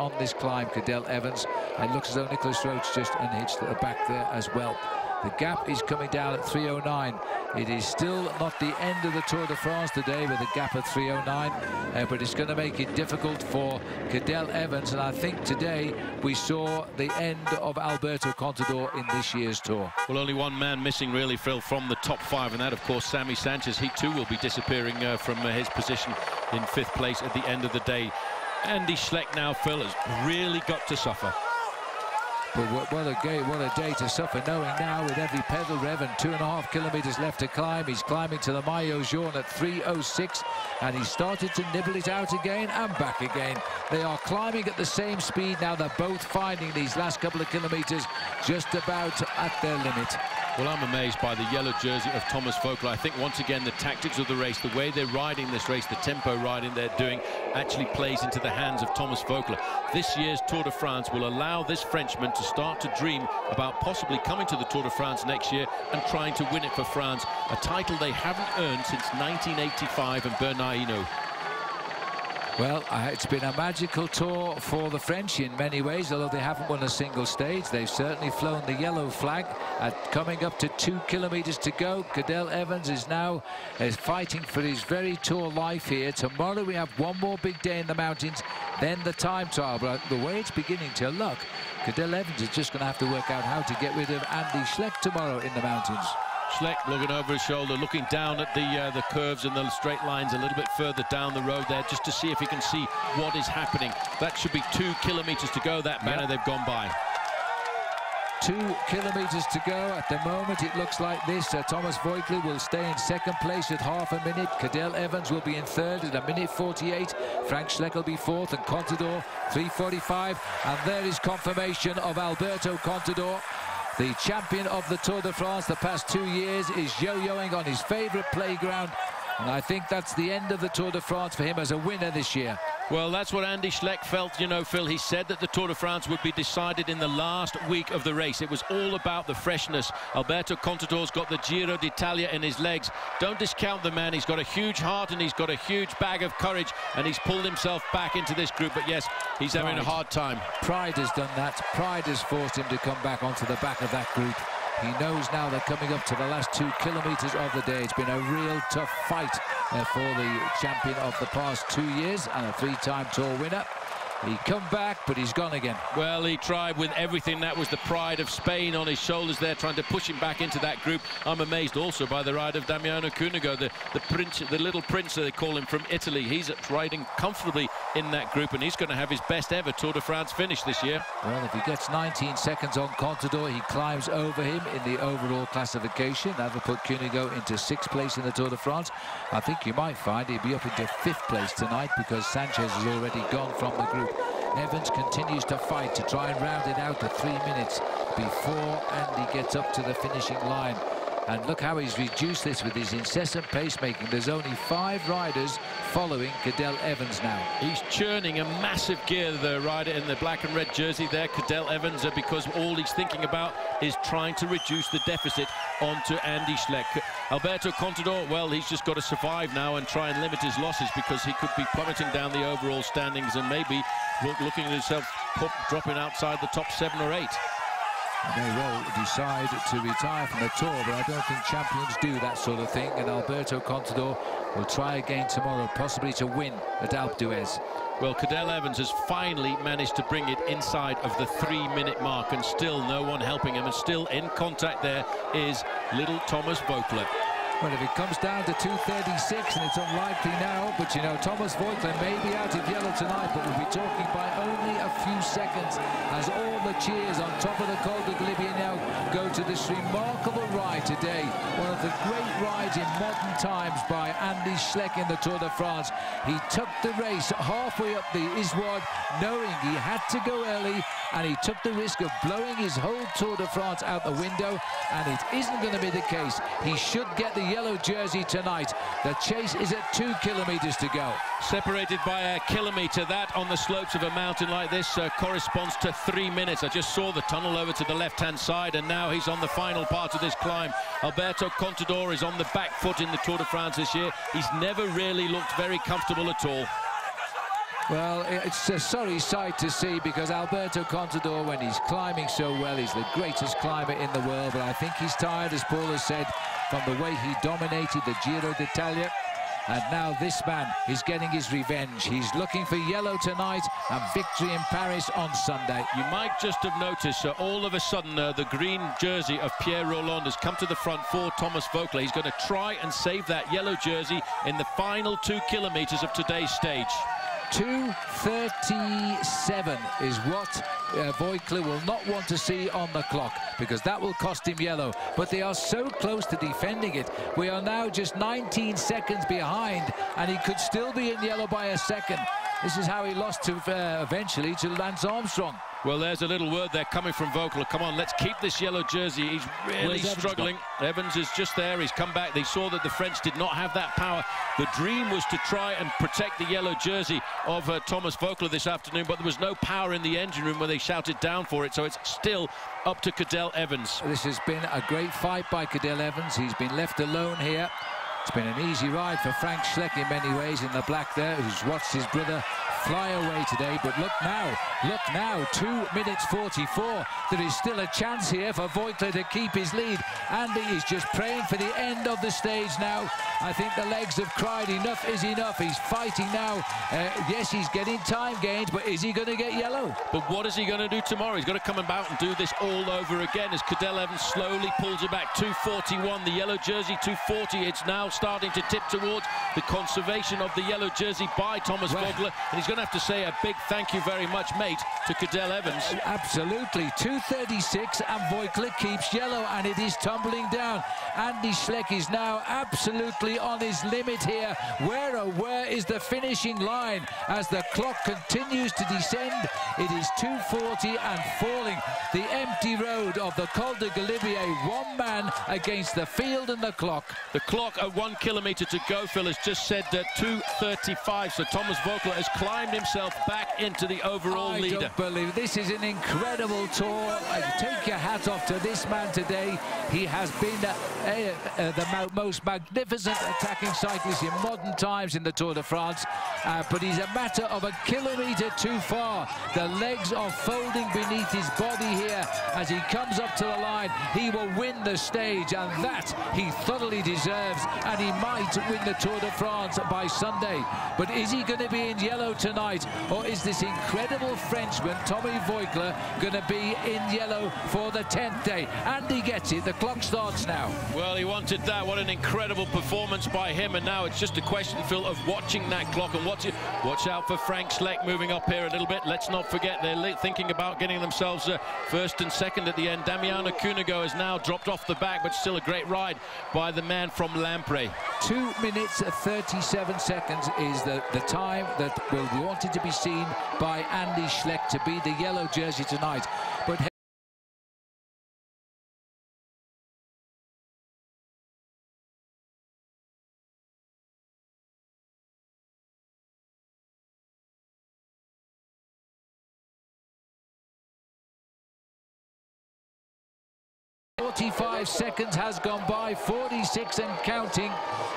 on this climb, Cadel Evans. And looks as though Nicolas Roche just unhitched the back there as well. The gap is coming down at 3.09. It is still not the end of the Tour de France today with a gap of 3.09, uh, but it's going to make it difficult for Cadel Evans. And I think today we saw the end of Alberto Contador in this year's Tour. Well, only one man missing really, Phil, from the top five, and that, of course, Sammy Sanchez. He too will be disappearing uh, from uh, his position in fifth place at the end of the day. Andy Schleck now, Phil, has really got to suffer. But what, a day, what a day to suffer, knowing now with every pedal rev and two and a half kilometres left to climb, he's climbing to the Maillot Jaune at 3.06, and he started to nibble it out again and back again. They are climbing at the same speed now. They're both finding these last couple of kilometres just about at their limit. Well, I'm amazed by the yellow jersey of Thomas Voeckler. I think, once again, the tactics of the race, the way they're riding this race, the tempo riding they're doing, actually plays into the hands of Thomas Voeckler. This year's Tour de France will allow this Frenchman to start to dream about possibly coming to the Tour de France next year and trying to win it for France, a title they haven't earned since 1985 and Bernard Hinault. Well, uh, it's been a magical tour for the French in many ways, although they haven't won a single stage. They've certainly flown the yellow flag. At coming up to two kilometres to go, Cadel Evans is now is fighting for his very tour life here. Tomorrow we have one more big day in the mountains, then the time trial. But the way it's beginning to look, Cadel Evans is just going to have to work out how to get rid of Andy Schleck tomorrow in the mountains. Schleck looking over his shoulder, looking down at the uh, the curves and the straight lines a little bit further down the road there, just to see if he can see what is happening. That should be two kilometres to go, that banner yep. they've gone by. Two kilometres to go. At the moment, it looks like this. Uh, Thomas Voeckler will stay in second place at half a minute. Cadel Evans will be in third at a minute 48. Frank Schleck will be fourth and Contador 3.45. And there is confirmation of Alberto Contador the champion of the Tour de France the past two years is yo-yoing on his favourite playground. And I think that's the end of the Tour de France for him as a winner this year. Well, that's what Andy Schleck felt, you know, Phil. He said that the Tour de France would be decided in the last week of the race. It was all about the freshness. Alberto Contador's got the Giro d'Italia in his legs. Don't discount the man. He's got a huge heart and he's got a huge bag of courage and he's pulled himself back into this group. But yes, he's Pride. having a hard time. Pride has done that. Pride has forced him to come back onto the back of that group. He knows now they're coming up to the last two kilometres of the day. It's been a real tough fight for the champion of the past two years and a three-time Tour winner. He come back, but he's gone again. Well, he tried with everything. That was the pride of Spain on his shoulders there, trying to push him back into that group. I'm amazed also by the ride of Damiano Cunego, the, the prince, the little prince, they call him, from Italy. He's riding comfortably in that group, and he's going to have his best ever Tour de France finish this year. Well, if he gets 19 seconds on Contador, he climbs over him in the overall classification. That will put Cunego into sixth place in the Tour de France. I think you might find he'll be up into fifth place tonight because Sanchez has already gone from the group. Evans continues to fight to try and round it out to three minutes before Andy gets up to the finishing line. And look how he's reduced this with his incessant pacemaking. There's only five riders following Cadel Evans now. He's churning a massive gear, the rider in the black and red jersey there, Cadel Evans, uh, because all he's thinking about is trying to reduce the deficit onto Andy Schleck. Alberto Contador, well, he's just got to survive now and try and limit his losses because he could be plummeting down the overall standings and maybe looking at himself dropping outside the top seven or eight. May well decide to retire from the Tour, but I don't think champions do that sort of thing. And Alberto Contador will try again tomorrow, possibly to win at Alpe d'Huez. Well, Cadel Evans has finally managed to bring it inside of the three-minute mark, and still no one helping him, and still in contact there is little Thomas Voeckler. Well, if it comes down to 236, and it's unlikely now, but, you know, Thomas Voeckler may be out of yellow tonight, but we'll be talking by only a few seconds as all the cheers on top of the Col de Galibier now go to this remarkable ride today. One of the great rides in modern times by Andy Schleck in the Tour de France. He took the race halfway up the Izoard, knowing he had to go early, and he took the risk of blowing his whole Tour de France out the window, and it isn't going to be the case. He should get the yellow jersey tonight. The chase is at two kilometres to go. Separated by a kilometre. That on the slopes of a mountain like this uh, corresponds to three minutes. I just saw the tunnel over to the left-hand side, and now he's on the final part of this climb. Alberto Contador is on the back foot in the Tour de France this year. He's never really looked very comfortable at all. Well, it's a sorry sight to see because Alberto Contador, when he's climbing so well, he's the greatest climber in the world. But I think he's tired, as Paul has said, from the way he dominated the Giro d'Italia. And now this man is getting his revenge. He's looking for yellow tonight and victory in Paris on Sunday. You might just have noticed, uh, all of a sudden, uh, the green jersey of Pierre Rolland has come to the front for Thomas Voeckler. He's going to try and save that yellow jersey in the final two kilometres of today's stage. 2.37 is what uh, Voeckler will not want to see on the clock because that will cost him yellow. But they are so close to defending it. We are now just 19 seconds behind and he could still be in yellow by a second. This is how he lost to uh, eventually to Lance Armstrong. Well, there's a little word there coming from Voeckler. Come on, let's keep this yellow jersey. He's really struggling. Evans, Evans is just there. He's come back. They saw that the French did not have that power. The dream was to try and protect the yellow jersey of uh, Thomas Voeckler this afternoon, but there was no power in the engine room when they shouted down for it, so it's still up to Cadel Evans. This has been a great fight by Cadel Evans. He's been left alone here. It's been an easy ride for Frank Schleck in many ways in the black there, who's watched his brother fly away today. But look now, look now, 2 minutes 44. There is still a chance here for Voeckler to keep his lead. Andy is just praying for the end of the stage now. I think the legs have cried enough is enough. He's fighting now. Uh, yes, he's getting time gains, but is he going to get yellow? But what is he going to do tomorrow? He's got to come about and do this all over again as Cadel Evans slowly pulls it back. 241, the yellow jersey, 240. It's now starting to tip towards the conservation of the yellow jersey by Thomas well, Voeckler. And he's going to have to say a big thank you very much, mate, to Cadel Evans. Absolutely. 236 and Voeckler keeps yellow and it is tumbling down. Andy Schleck is now absolutely on his limit here. Where oh where is the finishing line as the clock continues to descend? It is 240 and falling. The empty road of the Col de Galibier. One man against the field and the clock. The clock at one kilometre to go, Phil, has just said uh, that 2.35. So Thomas Voeckler has climbed himself back into the overall I leader. I don't believe this is an incredible tour. take your hat off to this man today. He has been uh, uh, the most magnificent attacking cyclist in modern times in the Tour de France. Uh, but he's a matter of a kilometre too far. The legs are folding beneath his body here as he comes up to the line. He will win the stage, and that he thoroughly deserves. And he might win the Tour de France by Sunday. But is he going to be in yellow tonight, or is this incredible Frenchman, Tommy Voeckler, going to be in yellow for the 10th day? And he gets it. The clock starts now. Well, he wanted that. What an incredible performance by him. And now it's just a question, Phil, of watching that clock and watch it. Watch out for Frank Schleck moving up here a little bit. Let's not forget they're thinking about getting themselves uh, first and second at the end. Damiano Cunego has now dropped off the back, but still a great ride by the man from Lampre. Two minutes 37 seconds is the, the time that will be wanted to be seen by Andy Schleck to be the yellow jersey tonight. But 45 seconds has gone by, 46 and counting,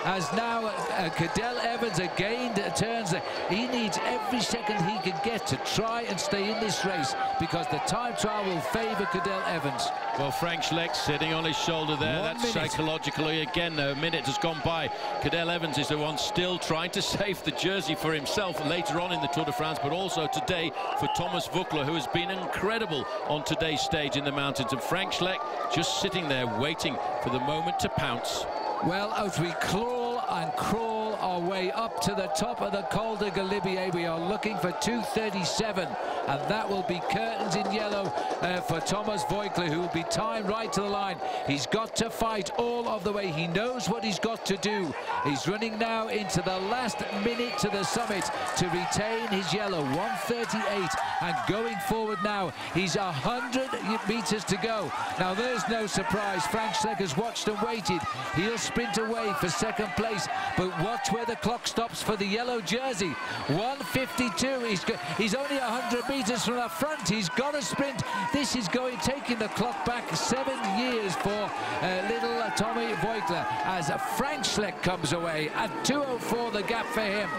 as now uh, Cadel Evans again turns. He needs every second he can get to try and stay in this race because the time trial will favour Cadel Evans. Well, Frank Schleck sitting on his shoulder there. One That's minute. psychologically, again, a minute has gone by. Cadel Evans is the one still trying to save the jersey for himself later on in the Tour de France, but also today for Thomas Voeckler, who has been incredible on today's stage in the mountains. And Frank Schleck just sitting there waiting for the moment to pounce. Well, as we claw and crawl our way up to the top of the Col de Galibier, we are looking for 237, and that will be curtains in yellow uh, for Thomas Voeckler, who will be timed right to the line. He's got to fight all of the way. He knows what he's got to do. He's running now into the last minute to the summit to retain his yellow, 138, and going forward now, he's 100 metres to go. Now, there's no surprise. Frank Schleck has watched and waited. He'll sprint away for second place, but watch where the clock stops for the yellow jersey. 152. He's, he's only 100 metres from the front. He's got a sprint. This is going, taking the clock back seven years for uh, little Tommy Voeckler as Frank Schleck comes away at 2.04 the gap for him.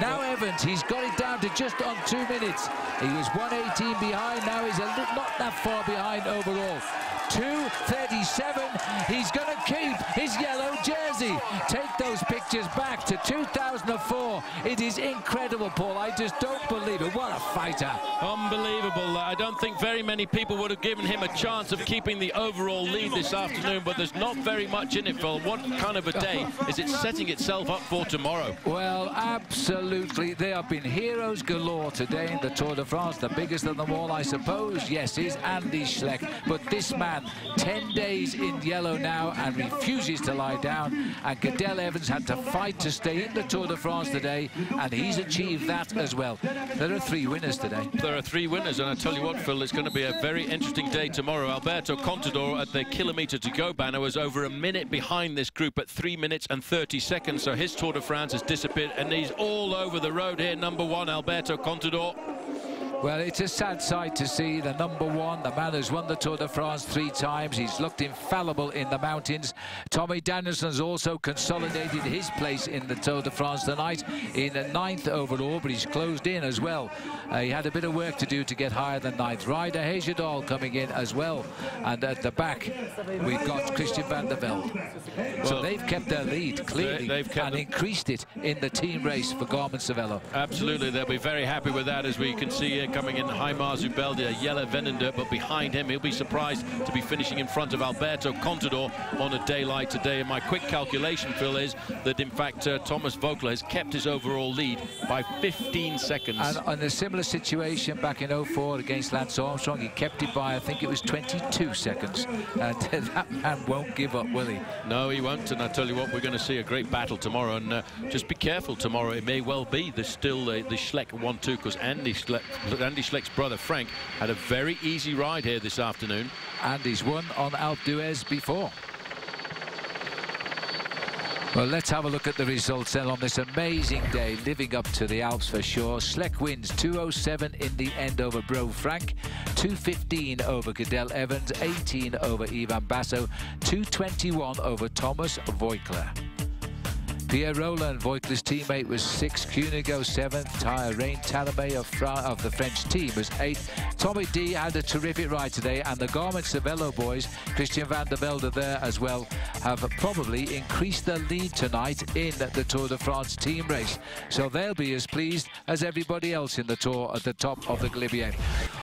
Now Evans, he's got it down to just on two minutes. He was 118 behind, now he's a not that far behind overall. 2.37. He's going to keep his yellow jersey. Take those pictures back to 2004. It is incredible, Paul. I just don't believe it. What a fighter. Unbelievable. I don't think very many people would have given him a chance of keeping the overall lead this afternoon, but there's not very much in it, Phil. What kind of a day is it setting itself up for tomorrow? Well, absolutely. There have been heroes galore today in the Tour de France. The biggest of them all, I suppose, yes, is Andy Schleck. But this man 10 days in yellow now and refuses to lie down. And Cadel Evans had to fight to stay in the Tour de France today, and he's achieved that as well. There are three winners today. There are three winners, and I tell you what, Phil, it's going to be a very interesting day tomorrow. Alberto Contador at the kilometre to go banner was over a minute behind this group at 3 minutes and 30 seconds, so his Tour de France has disappeared, and he's all over the road here, number one, Alberto Contador. Well, it's a sad sight to see the number one, the man who's won the Tour de France three times. He's looked infallible in the mountains. Tommy Danielson's also consolidated his place in the Tour de France tonight in the ninth overall, but he's closed in as well. Uh, he had a bit of work to do to get higher than ninth. Ryder Hesjedal coming in as well. And at the back, we've got Christian Vande Velde. Well, so they've kept their lead clearly they, and increased it in the team race for Garmin Cervelo. Absolutely, they'll be very happy with that as we can see coming in Haimar Zubeldia, Jelle Vanendert, but behind him, he'll be surprised to be finishing in front of Alberto Contador on a day like today. And my quick calculation, Phil, is that, in fact, uh, Thomas Voeckler has kept his overall lead by 15 seconds. And on a similar situation back in 04 against Lance Armstrong, he kept it by, I think it was 22 seconds. And that man won't give up, will he? No, he won't. And I tell you what, we're going to see a great battle tomorrow. And uh, just be careful tomorrow. It may well be there's still uh, the Schleck 1-2 because Andy Schleck, Andy Schleck's brother Frank had a very easy ride here this afternoon. And he's won on Alpe before. Well, let's have a look at the results then on this amazing day, living up to the Alps for sure. Schleck wins 207 in the end over Bro Frank, 215 over Cadel Evans, 18 over Ivan Basso, 221 over Thomas Voeckler. Pierre Rolland, Voeckler's teammate, was sixth. Cunego seventh. Tire Rein Talamay of, of, the French team was eighth. Tommy D had a terrific ride today, and the Garmin Cervelo boys, Christian Vande Velde there as well, have probably increased their lead tonight in the Tour de France team race. So they'll be as pleased as everybody else in the Tour at the top of the Galibier.